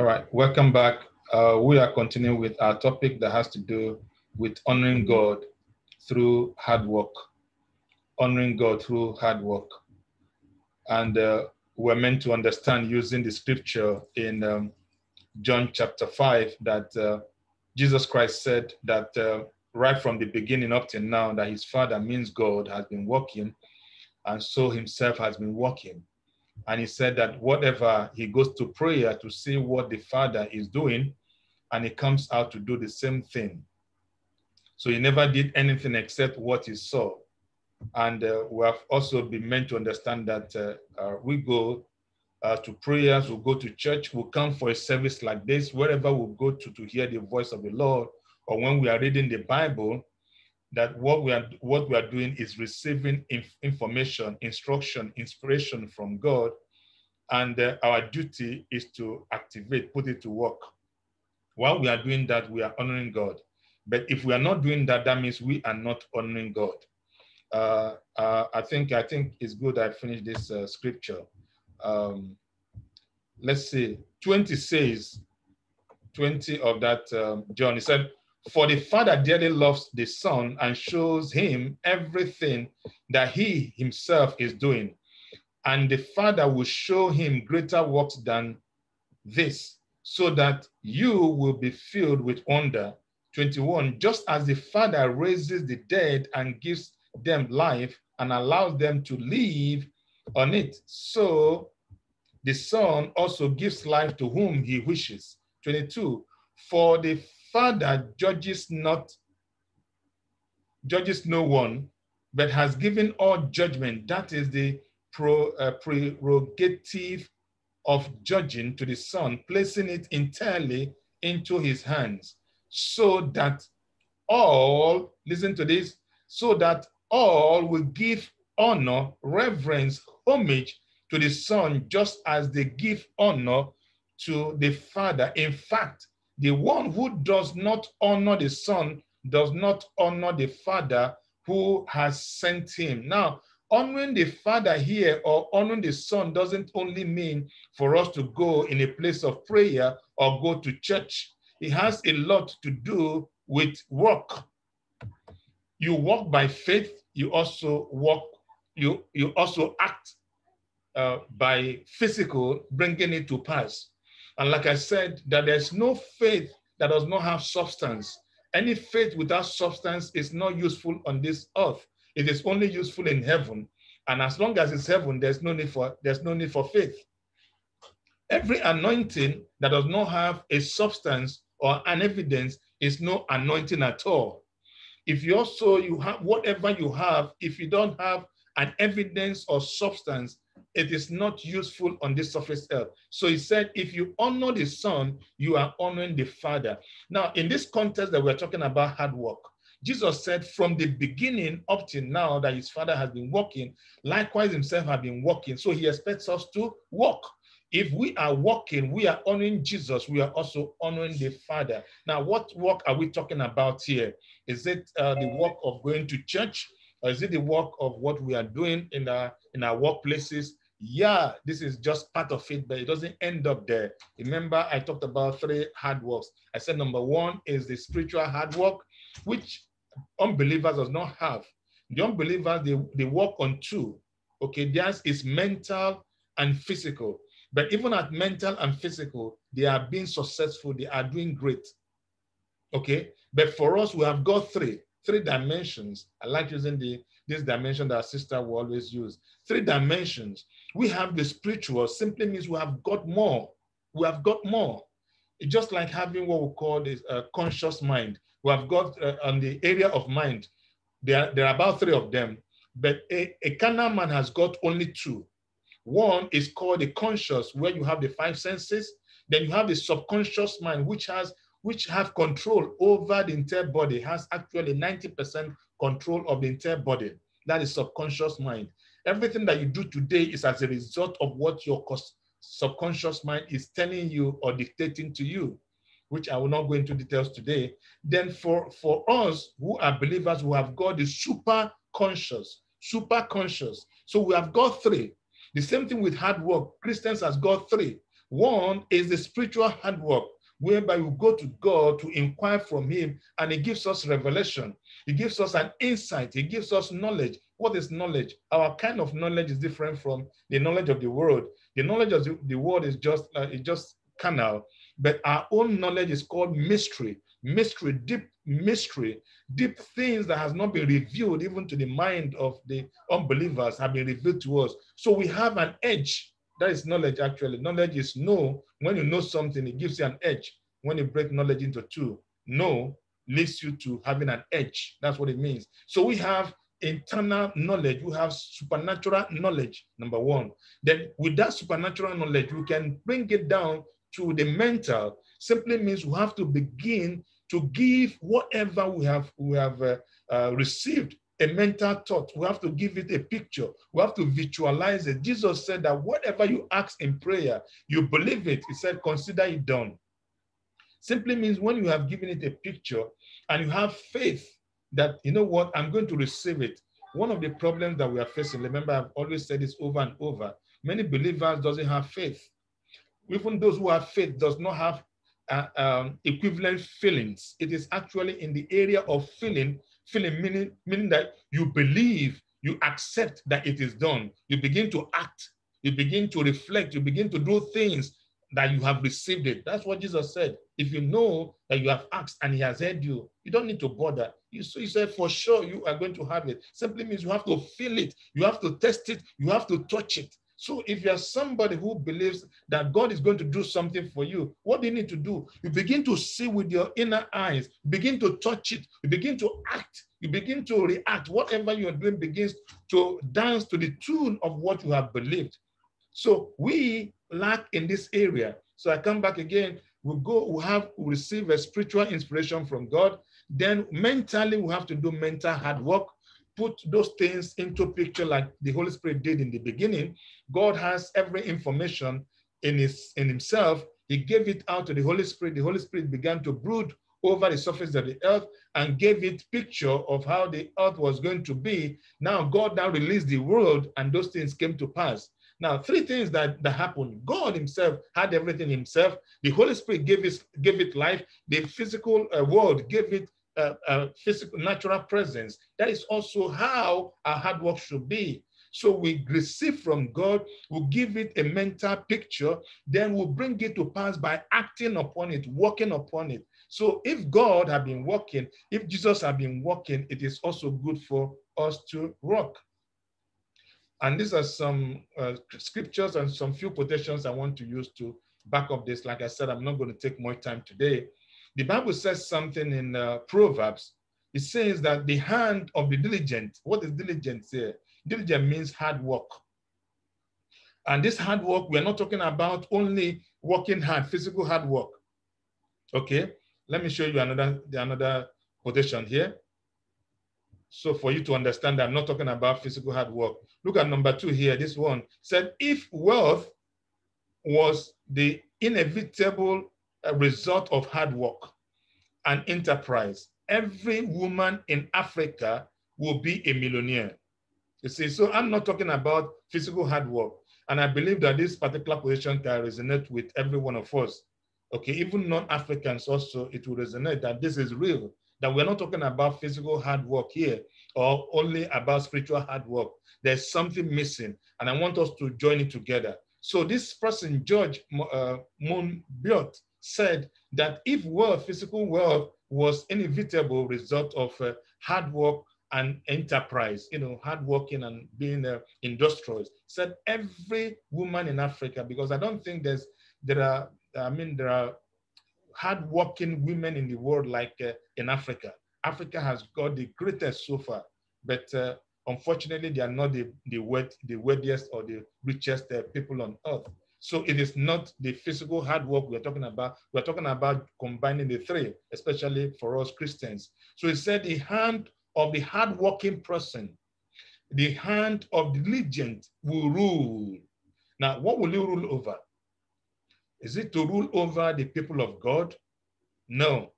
All right, welcome back. Uh, we are continuing with our topic that has to do with honoring God through hard work. Honoring God through hard work. And uh, we're meant to understand using the scripture in um, John chapter 5 that uh, Jesus Christ said that uh, right from the beginning up till now, that his Father means God has been working, and so himself has been working. And he said that whatever he goes to prayer to see what the Father is doing, and he comes out to do the same thing. So he never did anything except what he saw. And uh, we have also been meant to understand that uh, uh, we go uh, to prayers, we go to church, we come for a service like this, wherever we go to to hear the voice of the Lord, or when we are reading the Bible, that what we are what we are doing is receiving inf information, instruction, inspiration from God, and uh, our duty is to activate, put it to work. While we are doing that, we are honoring God. But if we are not doing that, that means we are not honoring God. Uh, uh, I think I think it's good I finish this uh, scripture. Um, let's see, 20 says, 20 of that um, John, he said, for the Father dearly loves the Son and shows him everything that he himself is doing. And the Father will show him greater works than this, so that you will be filled with wonder. 21, just as the Father raises the dead and gives them life and allows them to live on it, so the Son also gives life to whom he wishes. 22, for the Father judges not, judges no one, but has given all judgment. That is the pro, uh, prerogative of judging to the Son, placing it entirely into his hands, so that all, listen to this, so that all will give honor, reverence, homage to the Son, just as they give honor to the Father. In fact, the one who does not honor the Son does not honor the Father who has sent him. Now, honoring the Father here or honoring the Son doesn't only mean for us to go in a place of prayer or go to church. It has a lot to do with work. You walk by faith, you also walk, you, you also act uh, by physical, bringing it to pass. And like I said, that there's no faith that does not have substance. Any faith without substance is not useful on this earth. It is only useful in heaven. And as long as it's heaven, there's no need for there's no need for faith. Every anointing that does not have a substance or an evidence is no anointing at all. If you also you have whatever you have, if you don't have an evidence or substance, it is not useful on this surface earth. So he said, if you honor the son, you are honoring the father. Now, in this context that we're talking about hard work, Jesus said from the beginning up to now that his father has been working, likewise himself have been working. So he expects us to work. If we are working, we are honoring Jesus, we are also honoring the Father. Now, what work are we talking about here? Is it uh, the work of going to church? Or is it the work of what we are doing in our, in our workplaces? Yeah, this is just part of it, but it doesn't end up there. Remember, I talked about three hard works. I said number one is the spiritual hard work, which unbelievers does not have. The unbelievers, they, they work on two. Okay, theirs is mental and physical. But even at mental and physical, they are being successful, they are doing great. Okay, but for us, we have got three, three dimensions. I like using the this dimension that our sister will always use. Three dimensions. We have the spiritual, simply means we have got more. We have got more. It's just like having what we call this uh, conscious mind. We have got uh, on the area of mind, there, there are about three of them, but a, a carnal man has got only two. One is called the conscious, where you have the five senses. Then you have the subconscious mind, which has which have control over the entire body, has actually 90% control of the entire body. That is subconscious mind. Everything that you do today is as a result of what your subconscious mind is telling you or dictating to you, which I will not go into details today. Then for, for us who are believers, who have got the super conscious, super conscious. So we have got three. The same thing with hard work. Christians has got three. One is the spiritual hard work, whereby we go to God to inquire from Him, and He gives us revelation. He gives us an insight. He gives us knowledge. What is knowledge? Our kind of knowledge is different from the knowledge of the world. The knowledge of the, world is just uh, just canal, but our own knowledge is called mystery. Mystery, deep mystery, deep things that has not been revealed even to the mind of the unbelievers have been revealed to us. So we have an edge. That is knowledge actually. Knowledge is know. When you know something, it gives you an edge. When you break knowledge into two, know leads you to having an edge. That's what it means. So we have internal knowledge, we have supernatural knowledge, number one. Then with that supernatural knowledge, we can bring it down to the mental. Simply means we have to begin to give whatever we have we have uh, uh, received a mental thought. We have to give it a picture. We have to visualize it. Jesus said that whatever you ask in prayer, you believe it. He said, consider it done. Simply means when you have given it a picture and you have faith that, you know what, I'm going to receive it. One of the problems that we are facing, remember, I've always said this over and over, many believers doesn't have faith. Even those who have faith does not have uh, um, equivalent feelings. It is actually in the area of feeling, feeling meaning, meaning that you believe, you accept that it is done. You begin to act, you begin to reflect, you begin to do things that you have received it. That's what Jesus said. If you know that you have asked and he has heard you, you don't need to bother. You, so he said, for sure you are going to have it. Simply means you have to feel it, you have to test it, you have to touch it. So if you're somebody who believes that God is going to do something for you, what do you need to do? You begin to see with your inner eyes, begin to touch it, you begin to act, you begin to react. Whatever you're doing begins to dance to the tune of what you have believed. So we lack in this area. So I come back again. We go, we have we receive a spiritual inspiration from God. Then mentally, we have to do mental hard work put those things into picture like the Holy Spirit did in the beginning. God has every information in his in himself. He gave it out to the Holy Spirit. The Holy Spirit began to brood over the surface of the earth and gave it picture of how the earth was going to be. Now God now released the world and those things came to pass. Now, three things that, that happened. God himself had everything himself. The Holy Spirit gave, his, gave it life. The physical uh, world gave it uh, uh, physical, natural presence. That is also how our hard work should be. So we receive from God, we give it a mental picture, then we bring it to pass by acting upon it, working upon it. So if God had been working, if Jesus had been working, it is also good for us to work. And these are some uh, scriptures and some few quotations I want to use to back up this. Like I said, I'm not going to take more time today. The Bible says something in uh, Proverbs. It says that the hand of the diligent, what is diligence here? Diligent means hard work. And this hard work, we're not talking about only working hard, physical hard work. Okay, let me show you another, another quotation here. So for you to understand, I'm not talking about physical hard work. Look at number two here. This one said, if wealth was the inevitable uh, result of hard work and enterprise. Every woman in Africa will be a millionaire. You see, so I'm not talking about physical hard work. And I believe that this particular position can resonate with every one of us. Okay, even non-Africans also, it will resonate that this is real, that we're not talking about physical hard work here or only about spiritual hard work. There's something missing, and I want us to join it together. So this person, George uh, Monbiot, said that if wealth, physical wealth, was inevitable result of uh, hard work and enterprise, you know, hard working and being uh, industrious, said every woman in Africa, because I don't think there's, there are, I mean, there are hardworking women in the world like uh, in Africa. Africa has got the greatest so far, but uh, unfortunately, they are not the, the, wet, the wealthiest or the richest uh, people on earth. So it is not the physical hard work we're talking about. We're talking about combining the three, especially for us Christians. So he said the hand of the hardworking person, the hand of diligent will rule. Now, what will you rule over? Is it to rule over the people of God? No.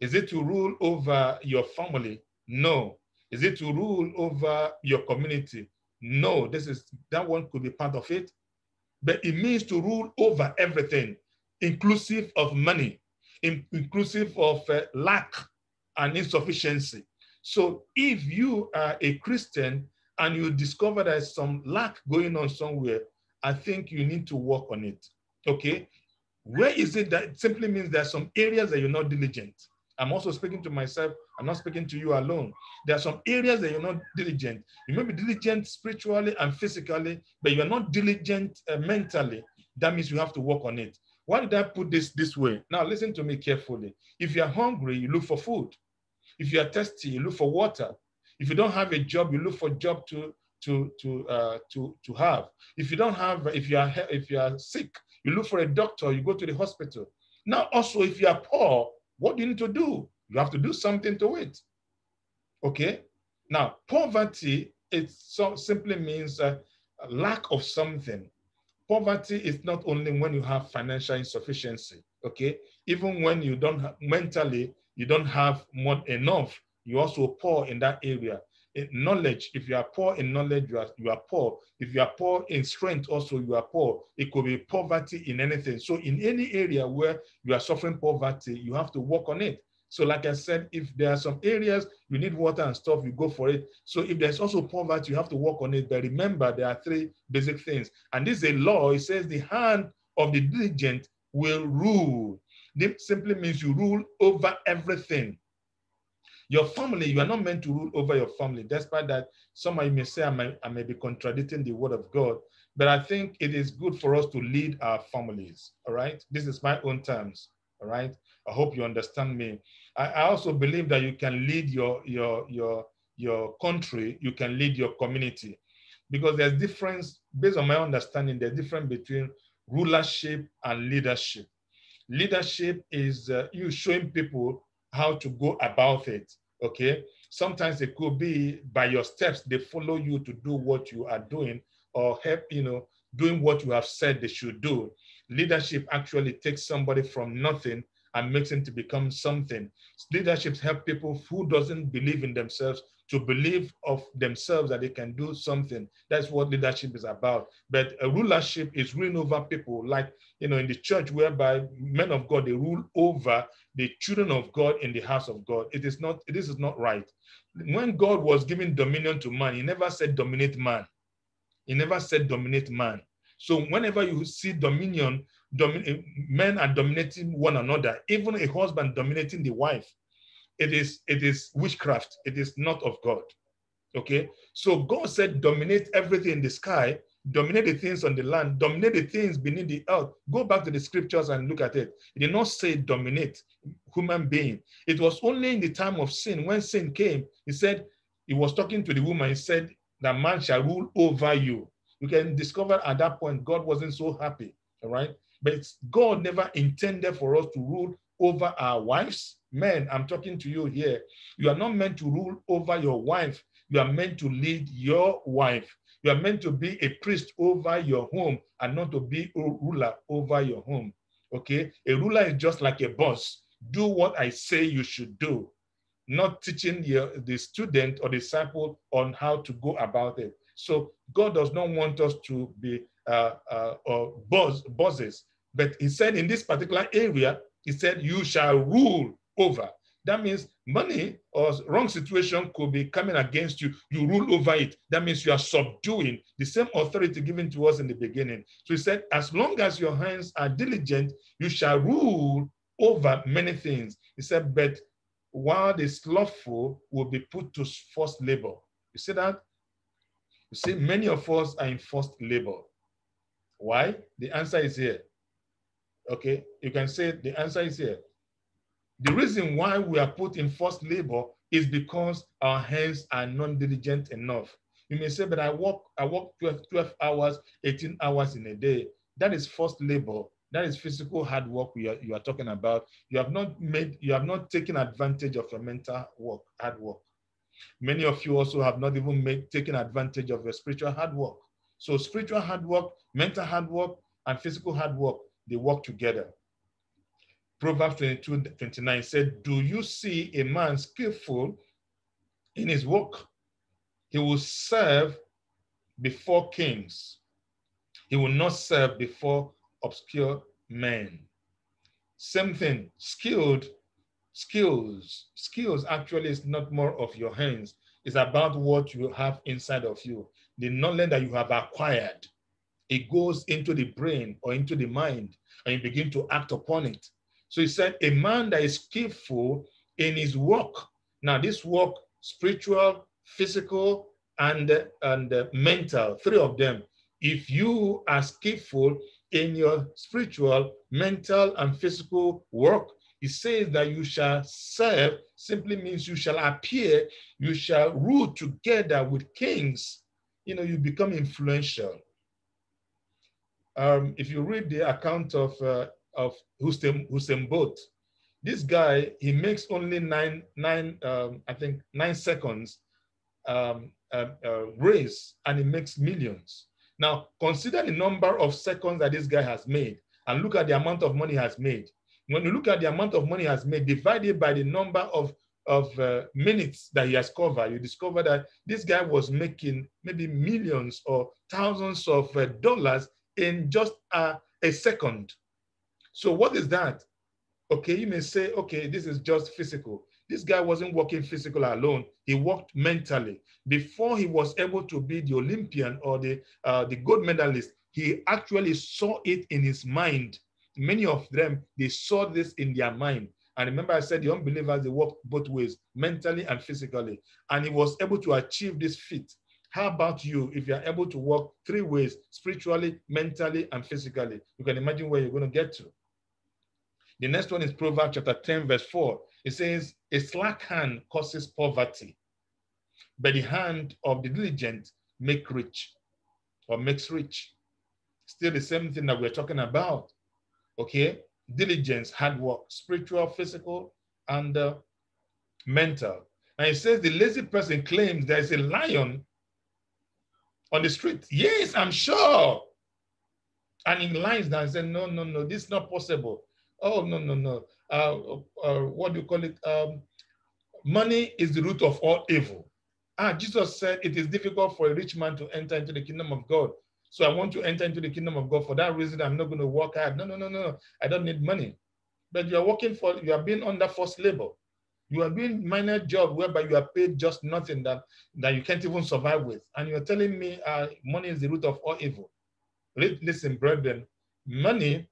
Is it to rule over your family? No. Is it to rule over your community? No. This is that one could be part of it, but it means to rule over everything, inclusive of money, in, inclusive of uh, lack and insufficiency. So if you are a Christian and you discover there's some lack going on somewhere, I think you need to work on it. Okay. Where is it that it simply means there are some areas that you're not diligent? I'm also speaking to myself. I'm not speaking to you alone. There are some areas that you're not diligent. You may be diligent spiritually and physically, but you're not diligent uh, mentally. That means you have to work on it. Why did I put this this way? Now, listen to me carefully. If you're hungry, you look for food. If you are thirsty, you look for water. If you don't have a job, you look for a job to to to uh, to to have. If you don't have, if you are if you are sick, you look for a doctor. You go to the hospital. Now, also, if you are poor, what do you need to do? You have to do something to it. Okay. Now, poverty it so simply means a lack of something. Poverty is not only when you have financial insufficiency. Okay. Even when you don't have, mentally you don't have more enough, you're also poor in that area. In knowledge, if you are poor in knowledge, you are, you are poor. If you are poor in strength, also you are poor. It could be poverty in anything. So in any area where you are suffering poverty, you have to work on it. So like I said, if there are some areas you need water and stuff, you go for it. So if there's also poverty, you have to work on it. But remember, there are three basic things. And this is a law. It says the hand of the diligent will rule. This simply means you rule over everything. Your family, you are not meant to rule over your family. Despite that, some of you may say I may, I may be contradicting the word of God, but I think it is good for us to lead our families. All right. This is my own terms. All right. I hope you understand me. I, I also believe that you can lead your your your your country, you can lead your community. Because there's difference, based on my understanding, there's difference between rulership and leadership. Leadership is uh, you showing people how to go about it. Okay. Sometimes it could be by your steps, they follow you to do what you are doing or help, you know, doing what you have said they should do. Leadership actually takes somebody from nothing and makes them to become something. Leadership help people who doesn't believe in themselves to believe of themselves that they can do something. That's what leadership is about. But a rulership is ruling over people, like you know, in the church, whereby men of God they rule over the children of God in the house of God. It is not. This is not right. When God was giving dominion to man, He never said dominate man. He never said dominate man. So whenever you see dominion, domin eh, men are dominating one another. Even a husband dominating the wife it is it is witchcraft. It is not of god. Okay? So god said dominate everything in the sky. Dominate the things on the land. Dominate the things beneath the earth. Go back to the scriptures and look at it. It did not say dominate human being. It was only in the time of sin. When sin came he said he was talking to the woman. He said that man shall rule over you. You can discover at that point god wasn't so happy. All right? But god never intended for us to rule over our wives Men, I'm talking to you here. You are not meant to rule over your wife. You are meant to lead your wife. You are meant to be a priest over your home and not to be a ruler over your home. Okay? A ruler is just like a boss. Do what I say you should do, not teaching your, the student or disciple on how to go about it. So God does not want us to be uh, uh, uh, boss, bosses, but He said in this particular area, He said, You shall rule over. That means money or wrong situation could be coming against you. You rule over it. That means you are subduing the same authority given to us in the beginning. So he said, as long as your hands are diligent, you shall rule over many things. He said, but while the slothful will be put to forced labor. You see that? You see, many of us are in forced labor. Why? The answer is here. Okay, you can say the answer is here. The reason why we are put in forced labor is because our hands are non-diligent enough. You may say, but I work, I work 12, 12 hours, 18 hours in a day. That is forced labor. That is physical hard work we are, you are talking about. You have not made, you have not taken advantage of your mental work, hard work. Many of you also have not even made, taken advantage of your spiritual hard work. So spiritual hard work, mental hard work, and physical hard work, they work together. Proverbs 22, 29 said, Do you see a man skillful in his work? He will serve before kings. He will not serve before obscure men. Same thing, skilled, skills. Skills actually is not more of your hands. It's about what you have inside of you, the knowledge that you have acquired. It goes into the brain or into the mind, and you begin to act upon it. So he said, a man that is skillful in his work. Now, this work, spiritual, physical, and, and uh, mental, three of them. If you are skillful in your spiritual, mental, and physical work, he says that you shall serve simply means you shall appear, you shall rule together with kings. You know, you become influential. Um, if you read the account of uh, of Usain, Usain Bolt, this guy he makes only nine nine um, I think nine seconds um, uh, uh, race and he makes millions. Now consider the number of seconds that this guy has made and look at the amount of money he has made. When you look at the amount of money he has made divided by the number of of uh, minutes that he has covered, you discover that this guy was making maybe millions or thousands of uh, dollars in just a second. So what is that? Okay, you may say, okay, this is just physical. This guy wasn't working physical alone. He worked mentally. Before he was able to be the Olympian or the, uh, the gold medalist, he actually saw it in his mind. Many of them, they saw this in their mind. And remember, I said the unbelievers, they work both ways, mentally and physically. And he was able to achieve this feat. How about you if you're able to work three ways, spiritually, mentally, and physically? You can imagine where you're going to get to. The next one is Proverbs chapter 10, verse 4. It says, A slack hand causes poverty, but the hand of the diligent make rich or makes rich. Still the same thing that we're talking about. Okay? Diligence, hard work, spiritual, physical, and uh, mental. And it says the lazy person claims there's a lion on the street. Yes, I'm sure. And he lies down and says, No, no, no, this is not possible. Oh, no, no, no. Uh, uh, what do you call it? Um, money is the root of all evil. Ah, Jesus said it is difficult for a rich man to enter into the kingdom of God. So I want to enter into the kingdom of God. For that reason, I'm not going to work hard. No, no, no, no. I don't need money. But you are working for, you are being under forced labor. You are doing minor job whereby you are paid just nothing that, that you can't even survive with. And you're telling me uh, money is the root of all evil. Listen, brethren, money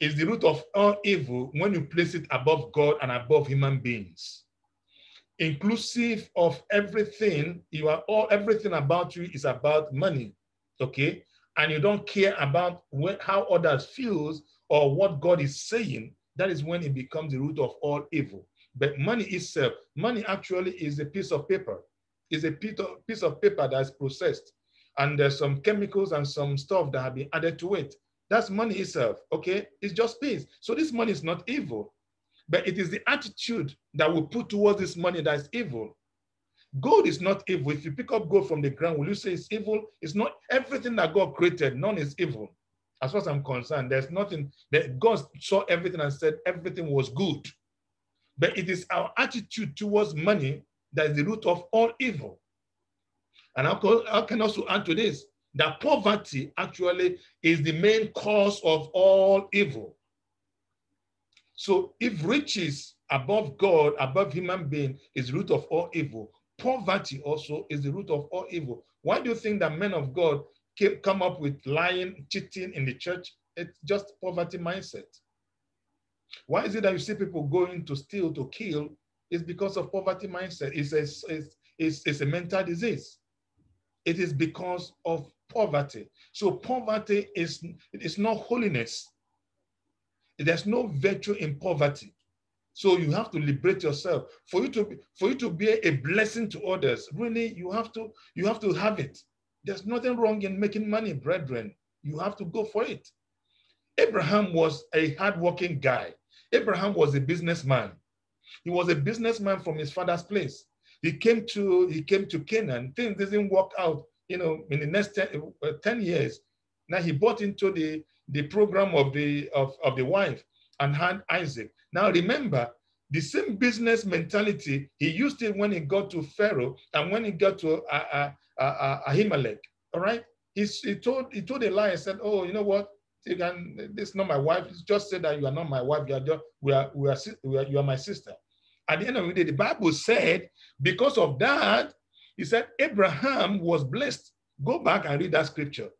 is the root of all evil when you place it above God and above human beings. Inclusive of everything, you are all everything about you is about money, okay? And you don't care about how others feels or what God is saying. That is when it becomes the root of all evil. But money itself, money actually is a piece of paper. Is a piece of paper that's processed, and there's some chemicals and some stuff that have been added to it that's money itself, okay? It's just space. So this money is not evil, but it is the attitude that we put towards this money that is evil. Gold is not evil. If you pick up gold from the ground, will you say it's evil? It's not everything that God created, none is evil. As far as I'm concerned, there's nothing that God saw everything and said everything was good. But it is our attitude towards money that is the root of all evil. And I can also add to this that poverty actually is the main cause of all evil. So if riches above God, above human being is root of all evil, poverty also is the root of all evil. Why do you think that men of God come up with lying, cheating in the church? It's just poverty mindset. Why is it that you see people going to steal, to kill? It's because of poverty mindset. It's a, it's, it's, it's a mental disease. It is because of poverty. So poverty is, is not holiness. There's no virtue in poverty. So you have to liberate yourself. For you to be, for you to be a blessing to others, really, you have to you have to have it. There's nothing wrong in making money, brethren. You have to go for it. Abraham was a hardworking guy. Abraham was a businessman. He was a businessman from his father's place. He came to he came to Canaan. Things didn't work out you know, in the next 10, uh, 10 years, now he bought into the, the program of the, of, of the wife and had Isaac. Now remember, the same business mentality, he used it when he got to Pharaoh and when he got to uh, uh, uh, uh Abimelech, all right? he, he told he told a lie and said, "Oh, you know what? You can. This is not my wife. Just said that you are not my wife. You are just, we are we are, we are you are my sister." At the end of the day, the Bible said because of that, he said Abraham was blessed. Go back and read that scripture.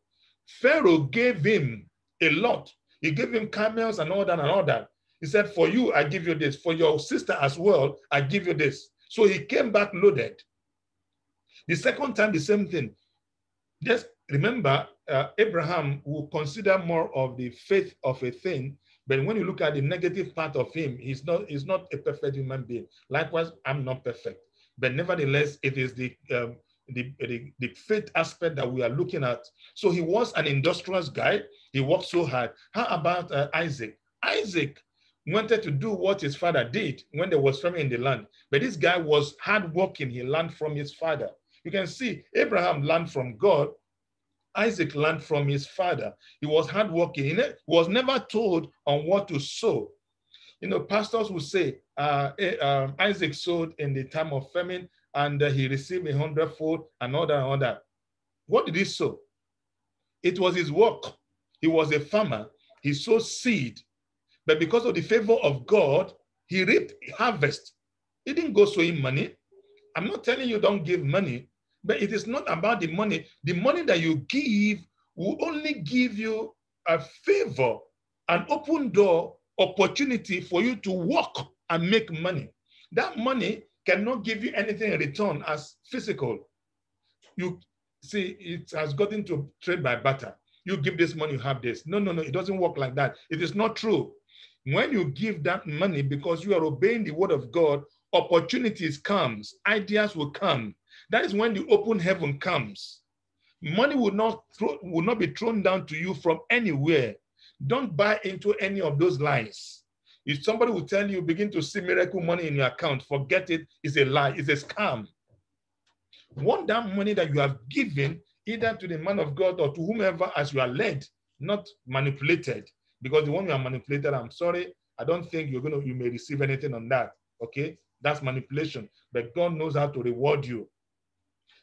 Pharaoh gave him a lot. He gave him camels and all that and all that. He said, For you, I give you this. For your sister as well, I give you this. So he came back loaded. The second time, the same thing. Just remember, uh, Abraham will consider more of the faith of a thing, but when you look at the negative part of him, he's not, he's not a perfect human being. Likewise, I'm not perfect. But nevertheless, it is the, um, the, the, the faith aspect that we are looking at. So he was an industrious guy. He worked so hard. How about uh, Isaac? Isaac wanted to do what his father did when there was famine in the land. But this guy was hardworking. He learned from his father. You can see Abraham learned from God. Isaac learned from his father. He was hardworking. He was never told on what to sow. You know, pastors will say uh, uh, Isaac sowed in the time of famine and uh, he received a hundredfold and all that and all that. What did he sow? It was his work. He was a farmer. He sowed seed but because of the favor of God, he reaped harvest. He didn't go sowing money. I'm not telling you don't give money, but it is not about the money. The money that you give will only give you a favor, an open door opportunity for you to work and make money. That money cannot give you anything in return as physical. You see, it has gotten to trade by barter. You give this money, you have this. No, no, no, it doesn't work like that. It is not true. When you give that money because you are obeying the word of God, opportunities comes, ideas will come. That is when the open heaven comes. Money will not throw, will not be thrown down to you from anywhere. Don't buy into any of those lies. If somebody will tell you, begin to see miracle money in your account, forget it. It's a lie. It's a scam. Want that money that you have given either to the man of God or to whomever as you are led, not manipulated because the one you are manipulated, I'm sorry, I don't think you're gonna you may receive anything on that. Okay, that's manipulation. But God knows how to reward you.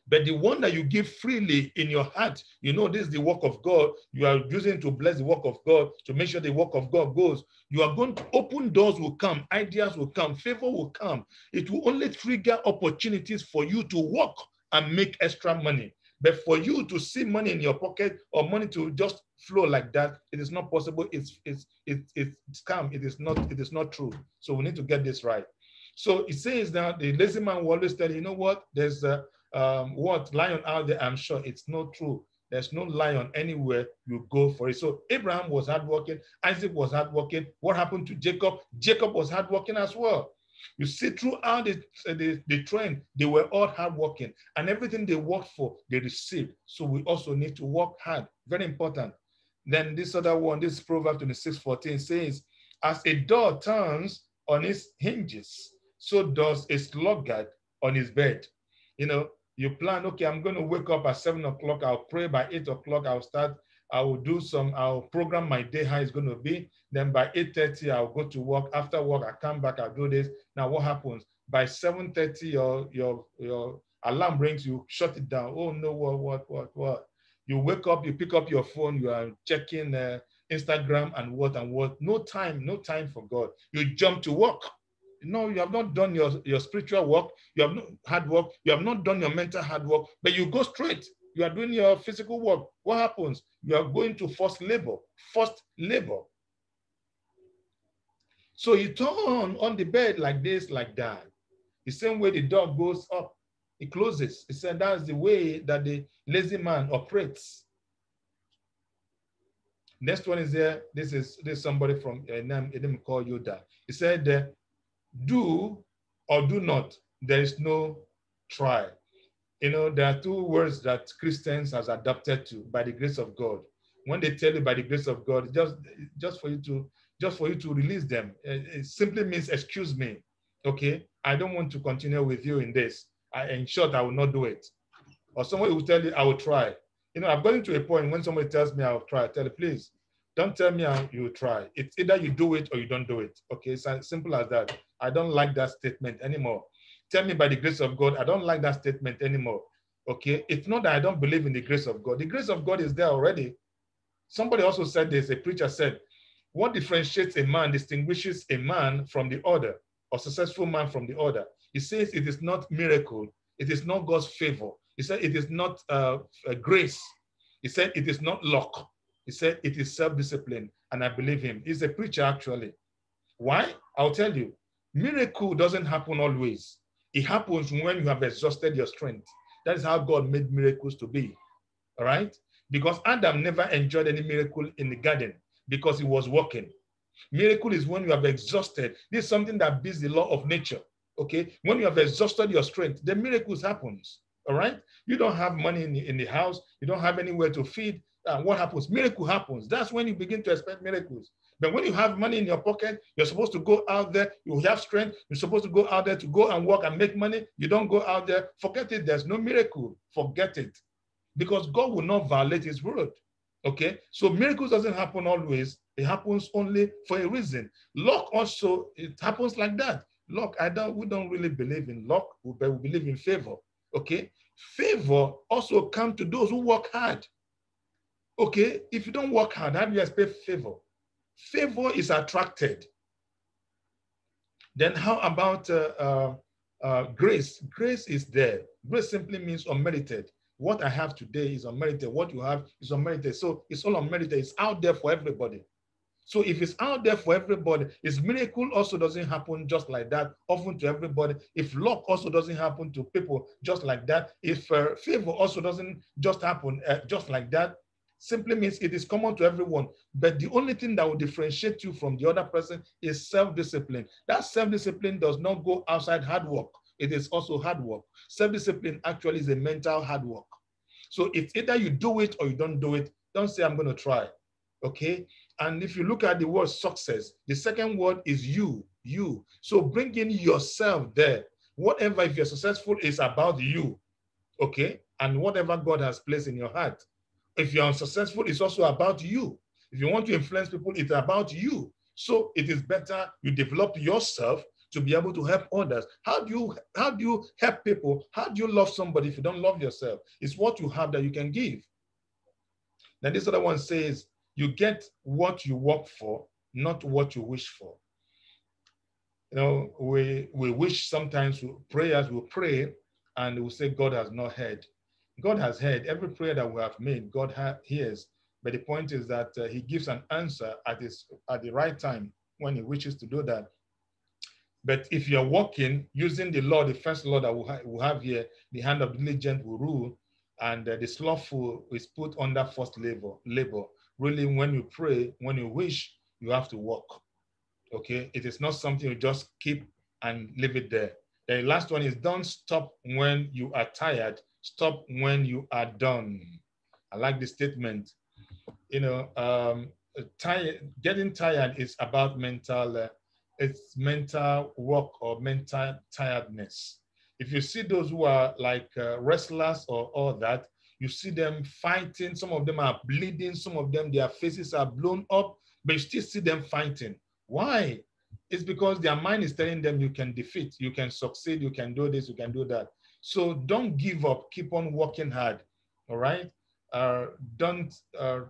But the one that you give freely in your heart, you know, this is the work of God. You are using to bless the work of God, to make sure the work of God goes. You are going to open doors will come, ideas will come, favor will come. It will only trigger opportunities for you to work and make extra money. But for you to see money in your pocket or money to just flow like that, it is not possible. It's it's it's it's scam. It is not it is not true. So we need to get this right. So it says that the lazy man will always tell you, you know what? There's a um, what lion out there. I'm sure it's not true. There's no lion anywhere you go for it. So Abraham was hardworking. Isaac was hardworking. What happened to Jacob? Jacob was hardworking as well. You see, throughout the, the, the trend, they were all hardworking and everything they worked for, they received. So we also need to work hard. Very important. Then this other one, this Proverb 26 14 says, As a door turns on its hinges, so does a sluggard on his bed. You know, you plan, okay, I'm going to wake up at seven o'clock. I'll pray by eight o'clock. I'll start I will do some, I'll program my day, how it's going to be. Then by 8.30, I'll go to work. After work, I come back, I'll do this. Now what happens? By 7.30, your, your, your alarm rings, you shut it down. Oh no, what, what, what, what? You wake up, you pick up your phone, you are checking uh, Instagram and what and what. No time, no time for God. You jump to work. No, you have not done your, your spiritual work. You have not hard work. You have not done your mental hard work, but you go straight you are doing your physical work. What happens? You are going to forced labor, forced labor. So you turn on the bed like this, like that. The same way the dog goes up, it closes. He said that's the way that the lazy man operates. Next one is there. This is this is somebody from a name, a name called Yoda. He said, uh, "Do or do not. There is no try." you know, there are two words that Christians has adapted to by the grace of God. When they tell you by the grace of God, just just for you to just for you to release them, it simply means excuse me. Okay, I don't want to continue with you in this. I, in short, I will not do it. Or somebody will tell you, I will try. You know, I've gotten to a point when somebody tells me I'll try, I tell you, please, don't tell me you will try. It's either you do it or you don't do it. Okay, it's as simple as that. I don't like that statement anymore tell me by the grace of God, I don't like that statement anymore. Okay, it's not that I don't believe in the grace of God. The grace of God is there already. Somebody also said this, a preacher said, what differentiates a man, distinguishes a man from the other, or successful man from the other? He says it is not miracle, it is not God's favor. He said it is not uh, grace. He said it is not luck. He said it is self-discipline, and I believe him. He's a preacher actually. Why? I'll tell you. Miracle doesn't happen always. It happens when you have exhausted your strength. That is how God made miracles to be. All right? Because Adam never enjoyed any miracle in the garden because he was working. Miracle is when you have exhausted. This is something that beats the law of nature. Okay? When you have exhausted your strength, the miracles happens. All right? You don't have money in the, in the house. You don't have anywhere to feed. Uh, what happens? Miracle happens. That's when you begin to expect miracles. But when you have money in your pocket, you're supposed to go out there, you have strength, you're supposed to go out there to go and work and make money. You don't go out there, forget it. There's no miracle. Forget it. Because God will not violate his word. Okay? So miracles doesn't happen always. It happens only for a reason. Luck also, it happens like that. Luck, I don't, we don't really believe in luck, but we believe in favor. Okay? Favor also comes to those who work hard. Okay? If you don't work hard, how do you expect favor? Favor is attracted. Then how about uh, uh, uh, grace? Grace is there. Grace simply means unmerited. What I have today is unmerited. What you have is unmerited. So it's all unmerited. It's out there for everybody. So if it's out there for everybody, its miracle also doesn't happen just like that, often to everybody. If luck also doesn't happen to people just like that, if uh, favor also doesn't just happen uh, just like that, simply means it is common to everyone. But the only thing that will differentiate you from the other person is self-discipline. That self-discipline does not go outside hard work. It is also hard work. Self-discipline actually is a mental hard work. So it's either you do it or you don't do it. Don't say, I'm going to try. Okay? And if you look at the word success, the second word is you, you. So bring in yourself there. Whatever, if you're successful, is about you. Okay? And whatever God has placed in your heart. If you're unsuccessful, it's also about you. If you want to influence people, it's about you. So it is better you develop yourself to be able to help others. How do you how do you help people? How do you love somebody if you don't love yourself? It's what you have that you can give. Then this other one says, you get what you work for, not what you wish for. You know, we we wish sometimes We prayers will pray and we say God has not heard. God has heard every prayer that we have made. God hears, but the point is that uh, He gives an answer at his at the right time when He wishes to do that. But if you're walking using the law, the first law that we, ha we have here, the hand of diligent will rule, and uh, the slothful is put under forced labor. Labor. Really, when you pray, when you wish, you have to walk. Okay, it is not something you just keep and leave it there. The last one is don't stop when you are tired Stop when you are done. I like the statement. You know, um, tired, getting tired is about mental, uh, it's mental work or mental tiredness. If you see those who are like uh, wrestlers or all that, you see them fighting. Some of them are bleeding. Some of them, their faces are blown up, but you still see them fighting. Why? It's because their mind is telling them you can defeat, you can succeed, you can do this, you can do that. So don't give up. Keep on working hard. All right. Uh, don't uh,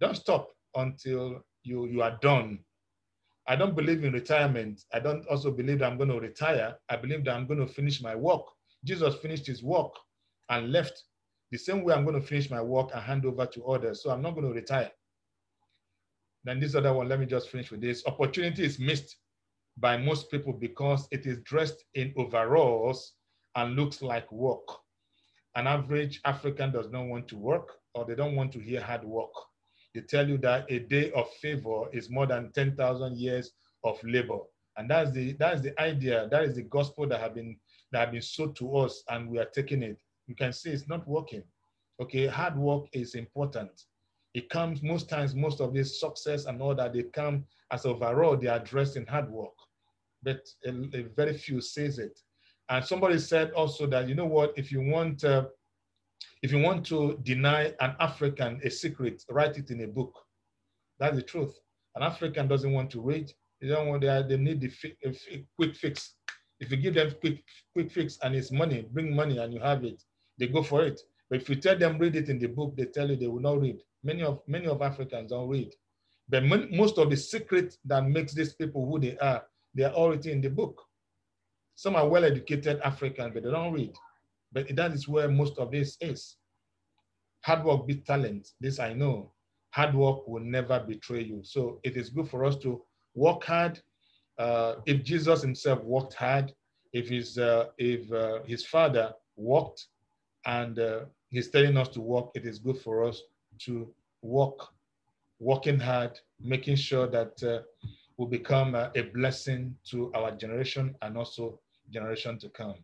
don't stop until you you are done. I don't believe in retirement. I don't also believe that I'm going to retire. I believe that I'm going to finish my work. Jesus finished his work and left. The same way I'm going to finish my work and hand over to others. So I'm not going to retire. Then this other one, let me just finish with this. Opportunity is missed by most people because it is dressed in overalls and looks like work. An average African does not want to work or they don't want to hear hard work. They tell you that a day of favor is more than 10,000 years of labor. And that's the, that's the idea, that is the gospel that have been that have been sold to us and we are taking it. You can see it's not working. Okay, hard work is important. It comes most times, most of this success and all that, they come as overall, they are dressed in hard work. But a, a very few says it. And somebody said also that, you know what, if you want, uh, if you want to deny an African a secret, write it in a book. That's the truth. An African doesn't want to read. They don't want, they, they need the fi quick fix. If you give them quick, quick fix and it's money, bring money and you have it. they go for it. But if you tell them read it in the book, they tell you they will not read. Many of many of Africans don't read. But most of the secret that makes these people who they are, they are already in the book. Some are well-educated Africans, but they don't read. But that is where most of this is. Hard work beats talent. This I know. Hard work will never betray you. So it is good for us to work hard. Uh, if Jesus himself worked hard, if his uh, if uh, his father worked, and uh, he's telling us to work, it is good for us to work, working hard, making sure that uh, we become uh, a blessing to our generation and also generation to come.